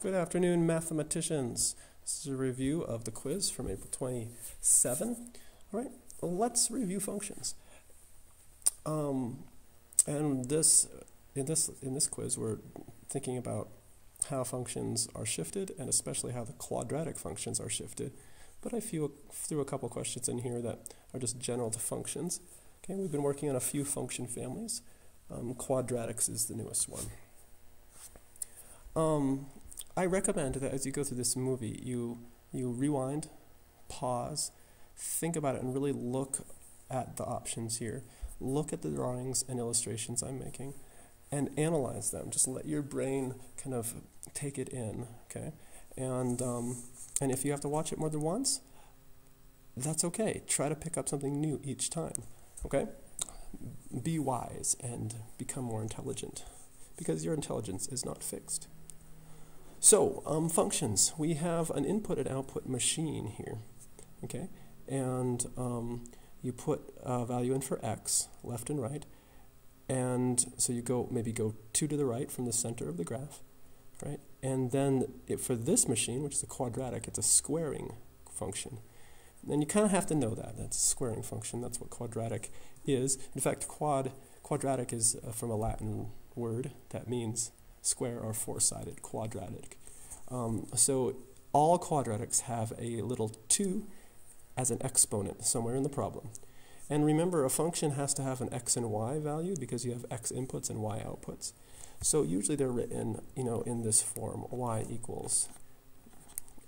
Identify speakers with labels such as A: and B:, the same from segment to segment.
A: Good afternoon, mathematicians. This is a review of the quiz from April 27. All right, let's review functions. Um, and this, in this, in this quiz, we're thinking about how functions are shifted, and especially how the quadratic functions are shifted. But I threw a couple questions in here that are just general to functions. Okay, we've been working on a few function families. Um, quadratics is the newest one. Um, I recommend that as you go through this movie, you you rewind, pause, think about it, and really look at the options here. Look at the drawings and illustrations I'm making, and analyze them. Just let your brain kind of take it in, okay? And um, and if you have to watch it more than once, that's okay. Try to pick up something new each time, okay? Be wise and become more intelligent, because your intelligence is not fixed. So, um, functions. We have an input and output machine here, okay? And um, you put a value in for x, left and right, and so you go maybe go two to the right from the center of the graph, right? And then it, for this machine, which is a quadratic, it's a squaring function. And you kind of have to know that. That's a squaring function. That's what quadratic is. In fact, quad quadratic is uh, from a Latin word that means square or four-sided quadratic. Um, so all quadratics have a little 2 as an exponent somewhere in the problem. And remember, a function has to have an x and y value because you have x inputs and y outputs. So usually they're written, you know, in this form, y equals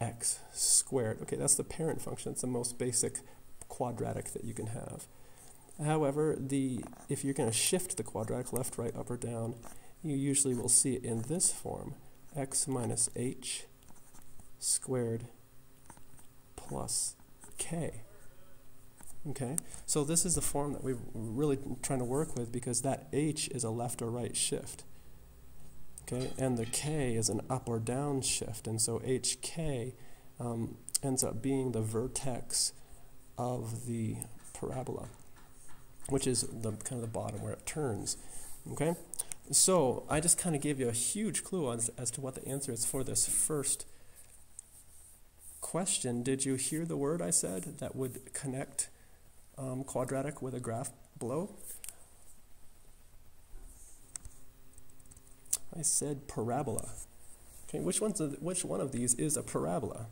A: x squared. Okay, that's the parent function. It's the most basic quadratic that you can have. However, the if you're going to shift the quadratic left, right, up, or down, you usually will see it in this form, x minus h squared plus k. Okay, so this is the form that we're really trying to work with because that h is a left or right shift. Okay, and the k is an up or down shift, and so hk um, ends up being the vertex of the parabola, which is the kind of the bottom where it turns. Okay, so I just kind of gave you a huge clue as, as to what the answer is for this first question. Did you hear the word I said that would connect um, quadratic with a graph below? I said parabola. Okay, which, one's a, which one of these is a parabola?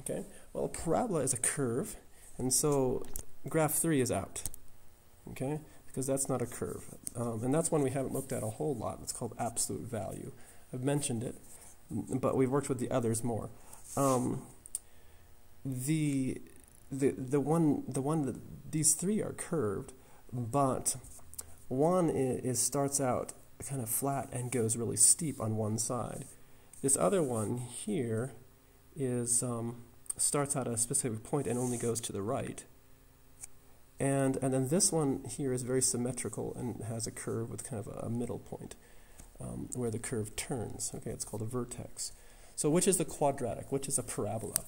A: Okay, well, a parabola is a curve, and so graph 3 is out. Okay, because that's not a curve. Um, and that's one we haven't looked at a whole lot. It's called absolute value. I've mentioned it, but we've worked with the others more. Um, the the the one the one that these three are curved, but one is, is starts out kind of flat and goes really steep on one side. This other one here is um, starts out at a specific point and only goes to the right. And, and then this one here is very symmetrical and has a curve with kind of a, a middle point um, where the curve turns. Okay, it's called a vertex. So which is the quadratic? Which is a parabola?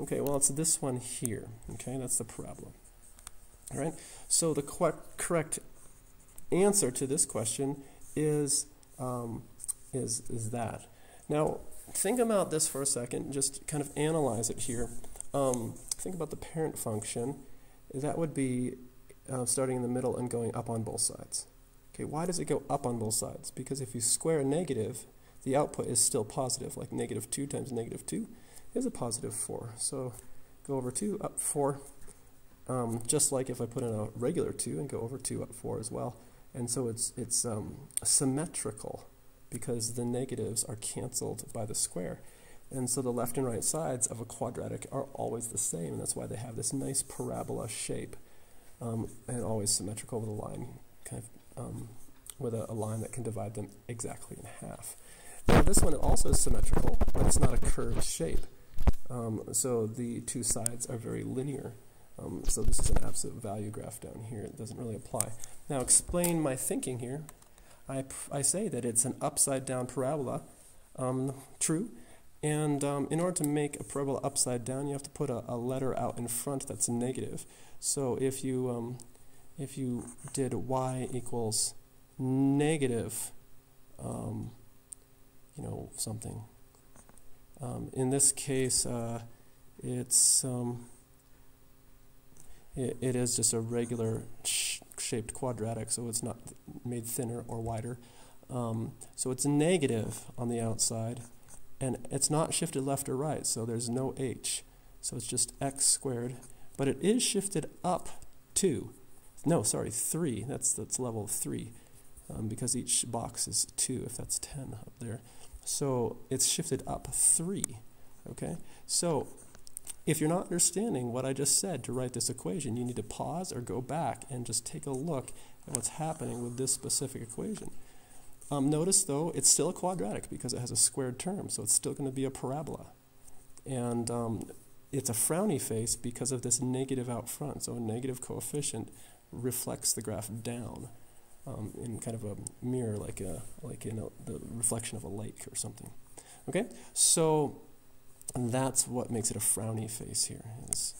A: Okay, well, it's this one here. Okay, that's the parabola. All right, so the correct answer to this question is, um, is, is that. Now, think about this for a second. Just kind of analyze it here. Um, think about the parent function that would be uh, starting in the middle and going up on both sides. Okay, why does it go up on both sides? Because if you square a negative, the output is still positive, like negative 2 times negative 2 is a positive 4. So go over 2, up 4, um, just like if I put in a regular 2 and go over 2, up 4 as well. And so it's, it's um, symmetrical because the negatives are canceled by the square. And so the left and right sides of a quadratic are always the same, and that's why they have this nice parabola shape, um, and always symmetrical with a line, kind of um, with a, a, line that can divide them exactly in half. Now this one also is symmetrical, but it's not a curved shape. Um, so the two sides are very linear. Um, so this is an absolute value graph down here. It doesn't really apply. Now explain my thinking here. I, I say that it's an upside down parabola. Um, true. And um, in order to make a parabola upside down, you have to put a, a letter out in front that's negative. So if you, um, if you did y equals negative, um, you know, something, Um, in this case, uh, it's um, it, it is just a regular sh shaped quadratic, so it's not made thinner or wider. Um, so it's negative on the outside, and it's not shifted left or right, so there's no h. So it's just x squared, but it is shifted up 2. No, sorry, 3. That's, that's level 3, um, because each box is 2, if that's 10 up there. So it's shifted up 3, okay? So if you're not understanding what I just said to write this equation, you need to pause or go back and just take a look at what's happening with this specific equation. Um, notice, though, it's still a quadratic because it has a squared term, so it's still going to be a parabola. And um, it's a frowny face because of this negative out front. So a negative coefficient reflects the graph down um, in kind of a mirror, like, a, like in a, the reflection of a lake or something. Okay, so that's what makes it a frowny face here. Is,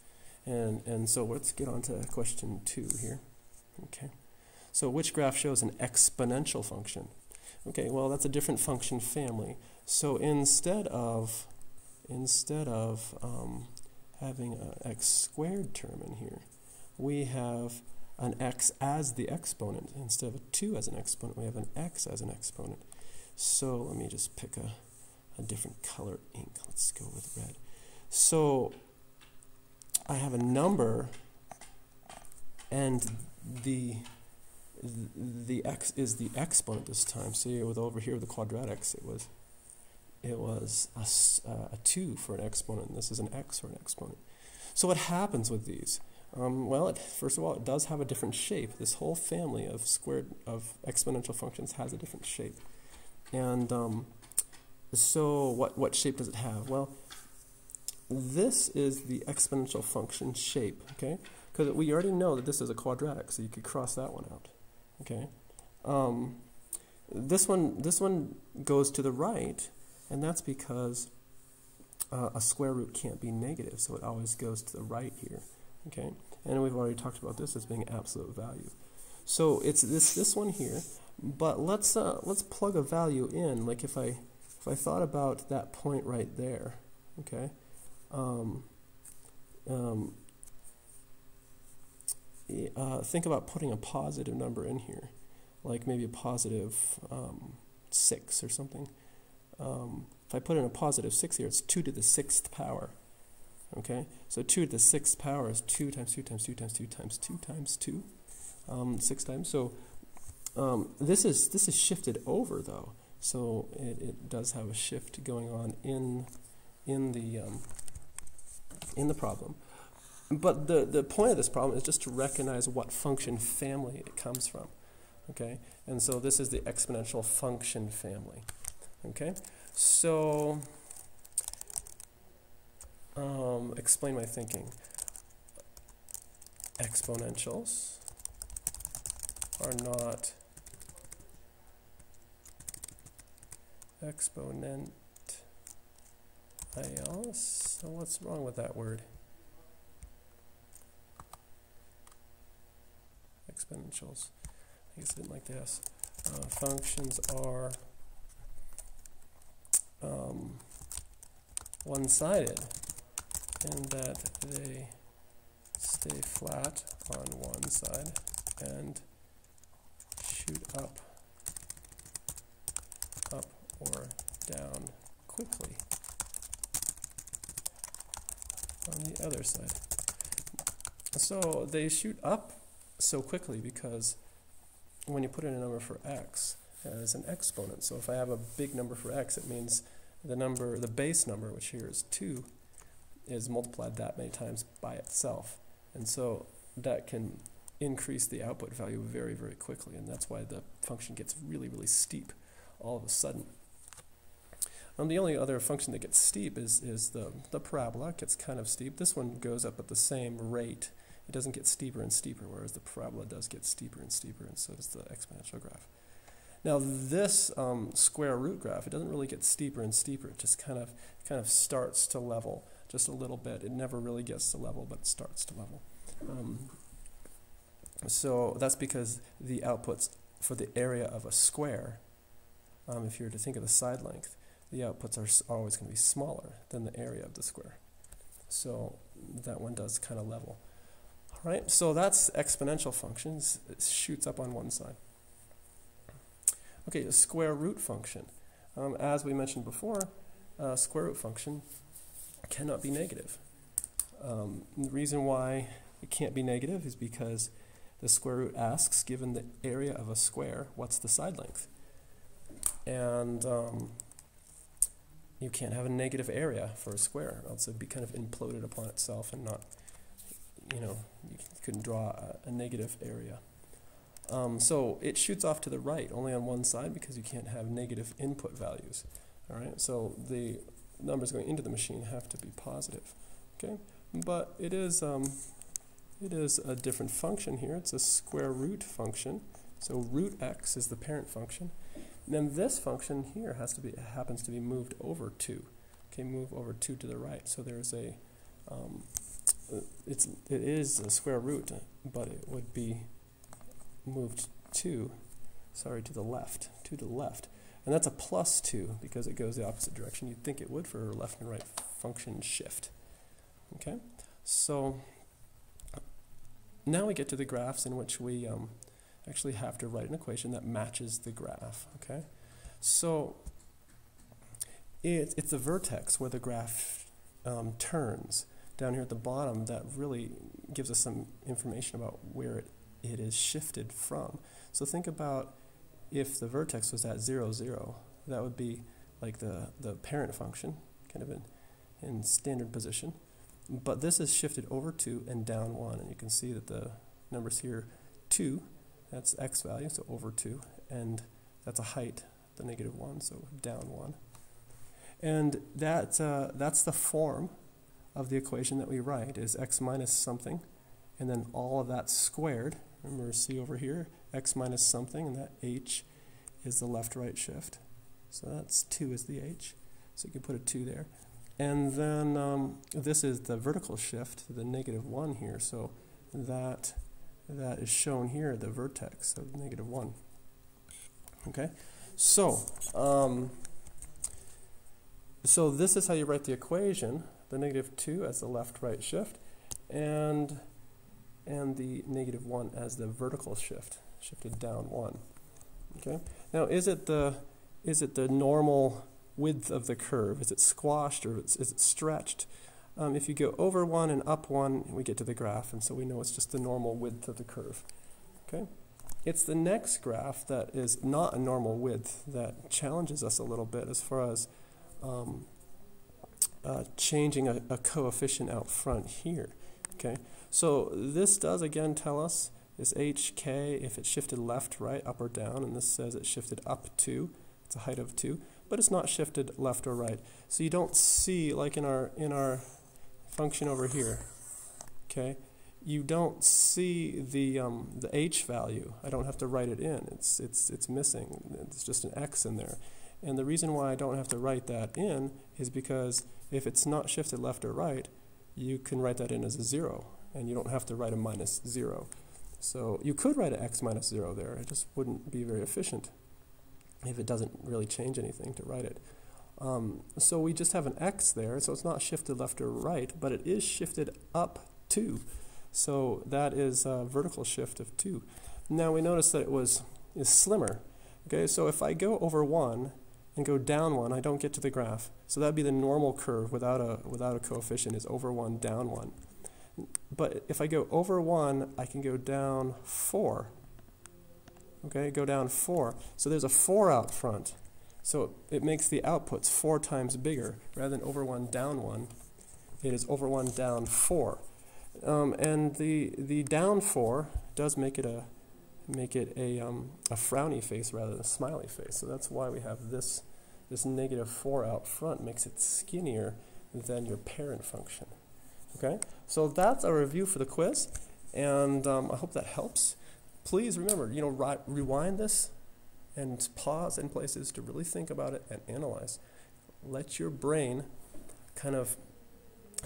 A: and, and so let's get on to question two here. Okay, so which graph shows an exponential function? Okay, well that's a different function family. So instead of instead of um, having an x squared term in here, we have an x as the exponent. Instead of a 2 as an exponent, we have an x as an exponent. So let me just pick a, a different color ink. Let's go with red. So I have a number and the the x is the exponent this time. See, with over here with the quadratics, it was it was a, uh, a 2 for an exponent, and this is an x for an exponent. So what happens with these? Um, well, it, first of all, it does have a different shape. This whole family of squared of exponential functions has a different shape. And um, so what, what shape does it have? Well, this is the exponential function shape, okay? Because we already know that this is a quadratic, so you could cross that one out, okay? Um, this one, this one goes to the right, and that's because uh, a square root can't be negative, so it always goes to the right here. Okay, and we've already talked about this as being absolute value. So it's this this one here, but let's uh, let's plug a value in. Like if I if I thought about that point right there, okay, um, uh, think about putting a positive number in here, like maybe a positive um, six or something. Um, if I put in a positive 6 here, it's 2 to the 6th power. Okay, so 2 to the 6th power is 2 times 2 times 2 times 2 times 2 times 2, um, 6 times. So um, this is this is shifted over though, so it, it does have a shift going on in in the um, in the problem. But the the point of this problem is just to recognize what function family it comes from. Okay, and so this is the exponential function family. Okay, so um, explain my thinking. Exponentials are not exponentials. So what's wrong with that word? Exponentials. I guess I didn't like this. Uh, functions are um, one-sided in that they stay flat on one side and shoot up, up or down quickly on the other side. So they shoot up so quickly because when you put in a number for x as an exponent, so if I have a big number for x, it means the number, the base number, which here is 2, is multiplied that many times by itself. And so that can increase the output value very, very quickly, and that's why the function gets really, really steep all of a sudden. Um, the only other function that gets steep is, is the, the parabola. It gets kind of steep. This one goes up at the same rate. It doesn't get steeper and steeper, whereas the parabola does get steeper and steeper, and so does the exponential graph. Now this um, square root graph, it doesn't really get steeper and steeper. It just kind of kind of starts to level just a little bit. It never really gets to level, but it starts to level. Um, so that's because the outputs for the area of a square, um, if you were to think of the side length, the outputs are always going to be smaller than the area of the square. So that one does kind of level. Right, so that's exponential functions. It shoots up on one side. Okay, a square root function. Um, as we mentioned before, square root function cannot be negative. Um, the reason why it can't be negative is because the square root asks, given the area of a square, what's the side length? And um, you can't have a negative area for a square, else it'd be kind of imploded upon itself and not, you know, you couldn't draw a, a negative area. Um, so it shoots off to the right only on one side because you can't have negative input values. All right, so the numbers going into the machine have to be positive. Okay, but it is um, it is a different function here. It's a square root function. So root x is the parent function. And then this function here has to be happens to be moved over two. Okay, move over two to the right. So there's a um, it's it is a square root, but it would be moved two, sorry, to the left, to the left. And that's a plus two because it goes the opposite direction. You'd think it would for a left and right function shift. Okay, so now we get to the graphs in which we um, actually have to write an equation that matches the graph. Okay, so it, it's the vertex where the graph um, turns down here at the bottom that really gives us some information about where it, it is shifted from. So think about if the vertex was at 0, 0, that would be like the, the parent function, kind of in, in standard position. But this is shifted over 2 and down 1, and you can see that the numbers here, 2, that's x value, so over 2, and that's a height, the negative 1, so down 1. And that, uh, that's the form of the equation that we write, is x minus something, and then all of that squared. Remember, see over here, x minus something, and that h is the left-right shift. So that's 2 is the h. So you can put a 2 there. And then um, this is the vertical shift, the negative 1 here. So that, that is shown here, the vertex of negative 1. Okay? So, um, so this is how you write the equation, the negative 2 as the left-right shift, and, and the negative 1 as the vertical shift, shifted down 1. Okay? Now, is it the, is it the normal width of the curve? Is it squashed or is it stretched? Um, if you go over 1 and up 1, we get to the graph, and so we know it's just the normal width of the curve. Okay? It's the next graph that is not a normal width that challenges us a little bit as far as um, uh, changing a, a, coefficient out front here. Okay, so this does again tell us is hk if it shifted left, right, up or down, and this says it shifted up 2, it's a height of 2, but it's not shifted left or right. So you don't see, like in our, in our function over here, okay, you don't see the, um, the h value. I don't have to write it in. It's, it's, it's missing. It's just an x in there. And the reason why I don't have to write that in is because if it's not shifted left or right, you can write that in as a 0, and you don't have to write a minus 0. So you could write an x minus 0 there. It just wouldn't be very efficient if it doesn't really change anything to write it. Um, so we just have an x there, so it's not shifted left or right, but it is shifted up 2. So that is a vertical shift of 2. Now we notice that it was is slimmer. Okay, so if I go over 1 and go down 1, I don't get to the graph. So that would be the normal curve without a, without a coefficient is over 1, down 1. But if I go over 1, I can go down 4. Okay, go down 4. So there's a 4 out front. So it makes the outputs 4 times bigger. Rather than over 1, down 1, it is over 1, down 4. Um, and the, the down 4 does make it a make it a, um, a frowny face rather than a smiley face. So that's why we have this, this negative 4 out front makes it skinnier than your parent function. Okay, so that's our review for the quiz, and um, I hope that helps. Please remember, you know, rewind this and pause in places to really think about it and analyze. Let your brain kind of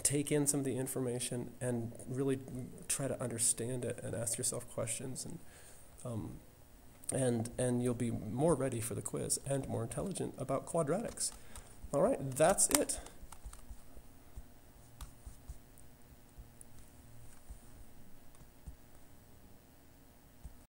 A: take in some of the information and really try to understand it and ask yourself questions and um, and and you'll be more ready for the quiz and more intelligent about quadratics. All right, that's it.